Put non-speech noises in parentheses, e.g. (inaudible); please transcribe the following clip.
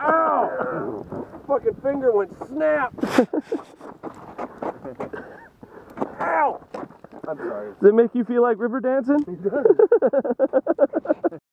Ow! Fucking finger went snap. (laughs) Ow! I'm sorry. Does it make you feel like Riverdancing? It does. (laughs)